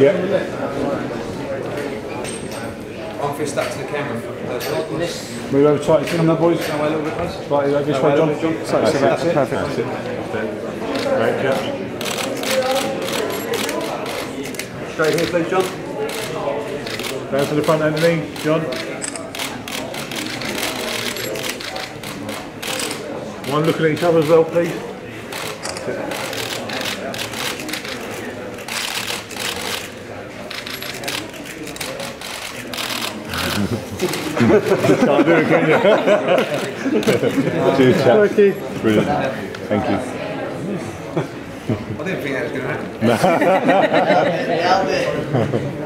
Yeah. One fist up to the camera. That's Move over slightly, come on, boys. Away a little bit, please. Slightly over this way, John. That's, That's it, it. perfect. That's it. Great, yeah. Straight here, please, John. Down to the front, Anthony. John. One looking at each other as well, please. Can't do it, can you? Cheers. Brilliant. Thank you. I didn't think that was going to happen.